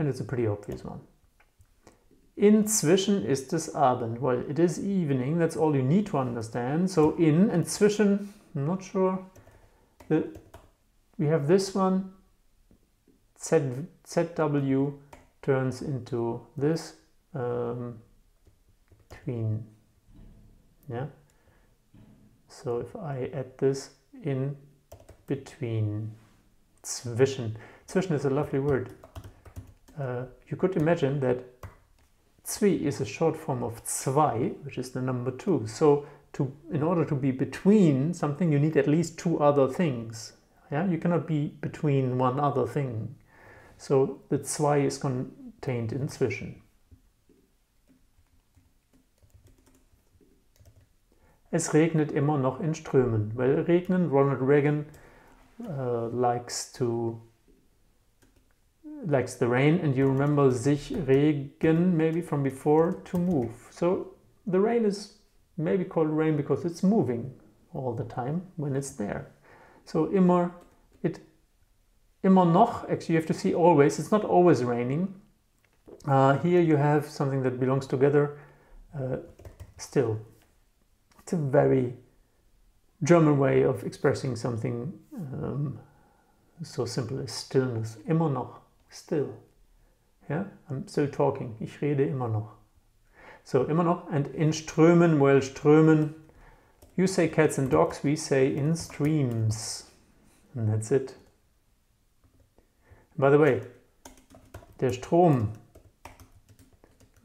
and it's a pretty obvious one. Inzwischen ist es Abend. Well, it is evening, that's all you need to understand. So in and zwischen, I'm not sure. The, we have this one, Z, ZW turns into this um, between. Yeah. So if I add this in between, zwischen. Zwischen is a lovely word. Uh, you could imagine that zwi is a short form of zwei, which is the number two. So to, in order to be between something, you need at least two other things. Yeah, you cannot be between one other thing. So the zwei is contained in zwischen. Es regnet immer noch in Strömen. Well, regnen, Ronald Reagan uh, likes to likes the rain and you remember sich regen maybe from before to move. So the rain is maybe called rain because it's moving all the time when it's there. So immer, it, immer noch, actually you have to see always, it's not always raining. Uh, here you have something that belongs together uh, still. It's a very German way of expressing something um, so simple as stillness. Immer noch, still. Yeah, I'm still talking. Ich rede immer noch. So, immer noch. And in Strömen, well, Strömen. You say cats and dogs, we say in streams. And that's it. By the way, der Strom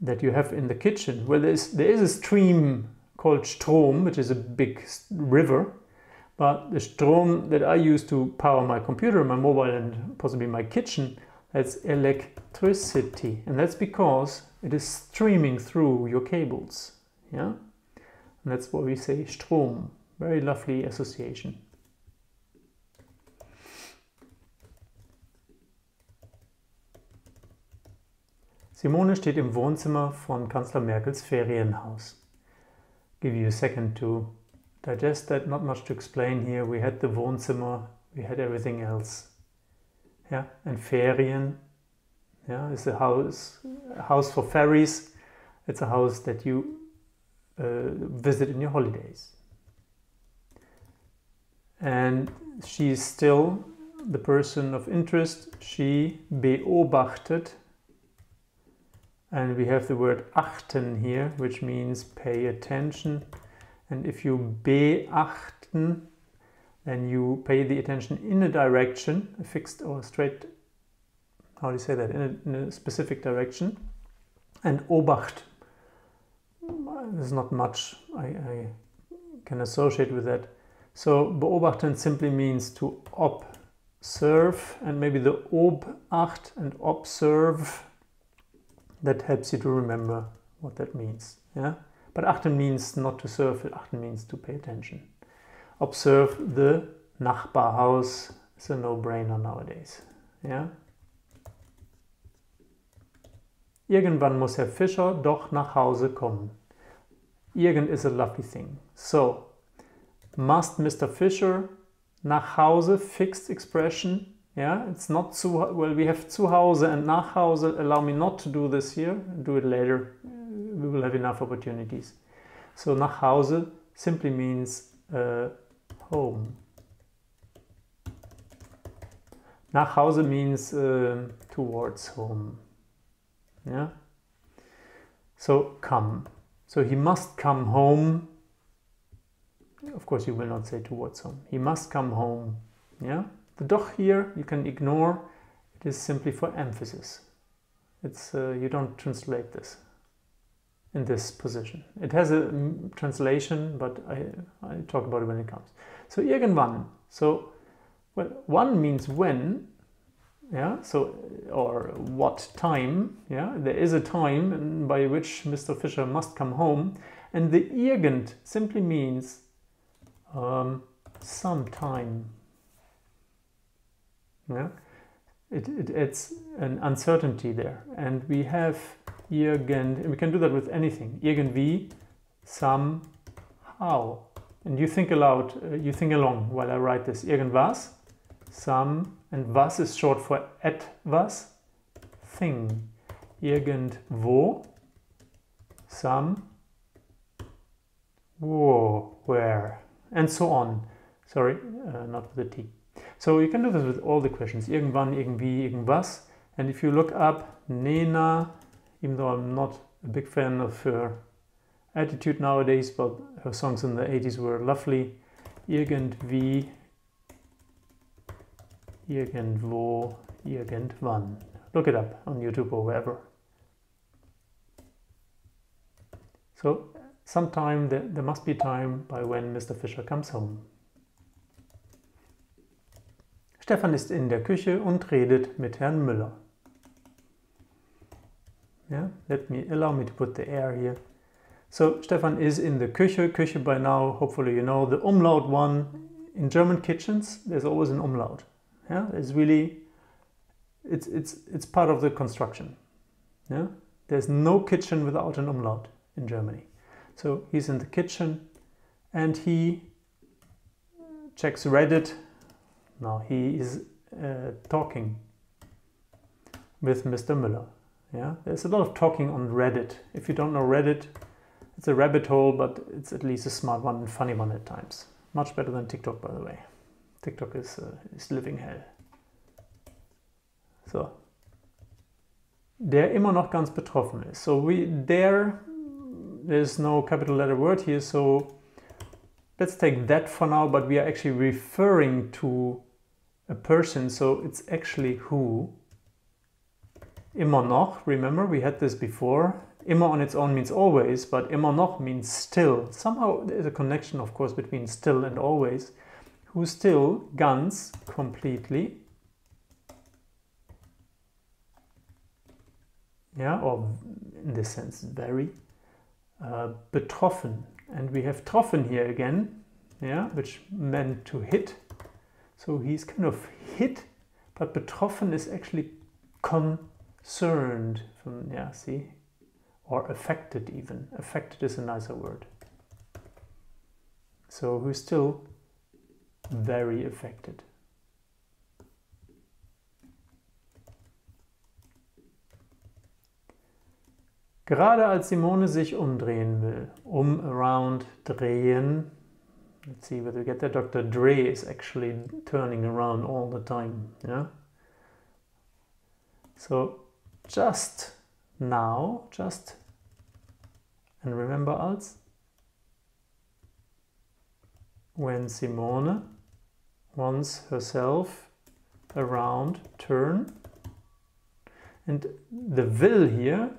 that you have in the kitchen, well, there is, there is a stream called Strom, which is a big river. But the Strom that I use to power my computer, my mobile, and possibly my kitchen, that's electricity. And that's because it is streaming through your cables. Yeah? And that's why we say Strom. Very lovely association. Simone steht im Wohnzimmer von Kanzler Merkels Ferienhaus. give you a second to digest that. Not much to explain here. We had the Wohnzimmer, we had everything else. Yeah, and Ferien, yeah, is a house, a house for ferries. It's a house that you uh, visit in your holidays. And she is still the person of interest. She beobachtet and we have the word achten here, which means pay attention. And if you beachten, then you pay the attention in a direction, a fixed or straight, how do you say that, in a, in a specific direction. And obacht, there's not much I, I can associate with that. So beobachten simply means to observe, and maybe the obacht and observe that helps you to remember what that means. Yeah? But achten means not to serve, achten means to pay attention. Observe the Nachbarhaus It's a no-brainer nowadays. Yeah? Irgendwann muss Herr Fischer doch nach Hause kommen. Irgend is a lovely thing. So, must Mr. Fischer nach Hause, fixed expression, yeah, it's not zu, well, we have zu Hause and nach Hause. Allow me not to do this here, do it later. We will have enough opportunities. So nach Hause simply means uh, home. Nach Hause means uh, towards home. Yeah. So come. So he must come home. Of course, you will not say towards home. He must come home. Yeah. The doch here you can ignore. It is simply for emphasis. It's uh, you don't translate this in this position. It has a translation, but I, I talk about it when it comes. So irgendwann. So well, one means when. Yeah. So or what time? Yeah. There is a time by which Mr. Fischer must come home, and the irgend simply means um, some time yeah? It, it adds an uncertainty there. And we have irgend, and we can do that with anything. Irgendwie, somehow. And you think aloud, uh, you think along while I write this. Irgendwas, some, and was is short for etwas, thing, Irgendwo. Some. Whoa, where? And so on. Sorry, uh, not with the T. So you can do this with all the questions. Irgendwann, irgendwie, irgendwas. And if you look up Nena, even though I'm not a big fan of her attitude nowadays, but her songs in the 80s were lovely. Irgendwie, irgendwo, irgendwann. Look it up on YouTube or wherever. So, sometime there, there must be time by when Mr. Fischer comes home. Stefan ist in der Küche und redet mit Herrn Müller. Yeah, let me allow me to put the air here. So Stefan is in the Küche. Küche by now, hopefully you know the umlaut one. In German kitchens, there's always an umlaut. Yeah, it's really, it's it's it's part of the construction. Yeah, there's no kitchen without an umlaut in Germany. So he's in the kitchen, and he checks Reddit. Now he is uh, talking with Mr. Müller. Yeah, there's a lot of talking on Reddit. If you don't know Reddit, it's a rabbit hole, but it's at least a smart one and funny one at times. Much better than TikTok, by the way. TikTok is, uh, is living hell. So. Der immer noch ganz betroffen ist. So we there there's no capital letter word here, so let's take that for now, but we are actually referring to a person, so it's actually who. Immer noch, remember we had this before. Immer on its own means always, but immer noch means still. Somehow there's a connection, of course, between still and always. Who still, ganz, completely. Yeah, or in this sense, very. Uh, betroffen. And we have troffen here again, yeah, which meant to hit. So he's kind of hit, but betroffen is actually concerned. From, yeah, see, or affected even. Affected is a nicer word. So who's still very affected. Gerade als Simone sich umdrehen will, um around drehen. Let's see whether we get that. Dr. Dre is actually turning around all the time. Yeah. So just now, just, and remember als, when Simone wants herself around, turn, and the will here,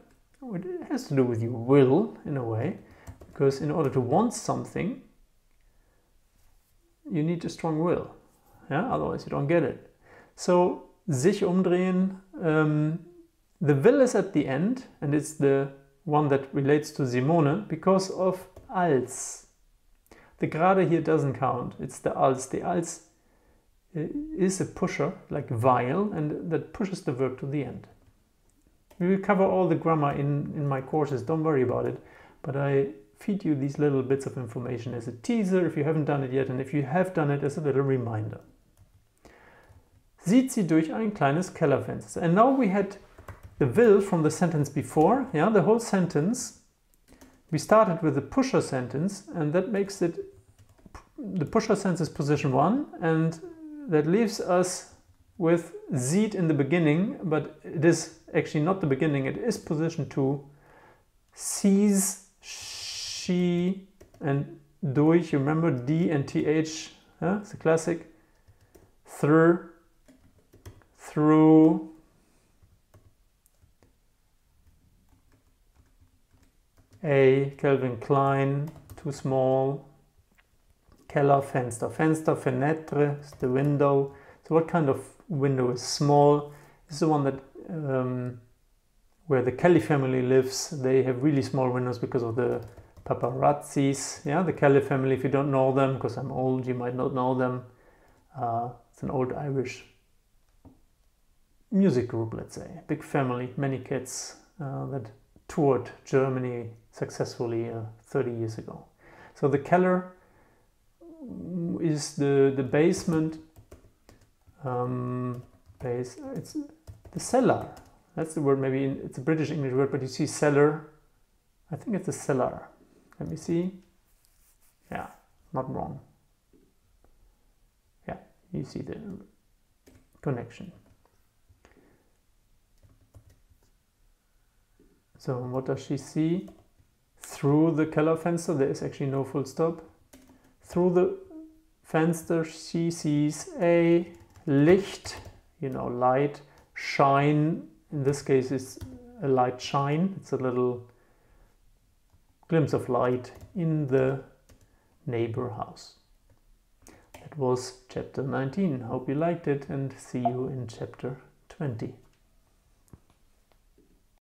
it has to do with your will in a way, because in order to want something, you need a strong will. Yeah, otherwise you don't get it. So sich umdrehen, um, the will is at the end and it's the one that relates to Simone because of als. The gerade here doesn't count, it's the als. The als uh, is a pusher, like while, and that pushes the verb to the end. We will cover all the grammar in, in my courses, don't worry about it, but I feed you these little bits of information as a teaser if you haven't done it yet, and if you have done it as a little reminder. Sieht sie durch ein kleines Kellerfenster. And now we had the will from the sentence before, yeah, the whole sentence, we started with the pusher sentence and that makes it, the pusher sentence is position one and that leaves us with sieht in the beginning, but it is actually not the beginning, it is position two. Sees, she, and durch, you remember D and TH, yeah, it's a classic. Through, through, A, Calvin Klein, too small. Keller, Fenster. Fenster, Fenêtre is the window. So what kind of window is small? This is the one that um, where the Kelly family lives. They have really small windows because of the paparazzis. Yeah, the Kelly family. If you don't know them, because I'm old, you might not know them. Uh, it's an old Irish music group, let's say. Big family, many kids uh, that toured Germany successfully uh, 30 years ago. So the Keller is the, the basement, um, base, it's the cellar. That's the word, maybe in, it's a British English word, but you see cellar. I think it's a cellar. Let me see. Yeah, not wrong. Yeah, you see the connection. So what does she see? Through the Keller fenster, there is actually no full stop. Through the fenster, she sees a Licht, you know, light, shine. In this case, it's a light shine. It's a little glimpse of light in the neighbor house. That was chapter 19. Hope you liked it and see you in chapter 20.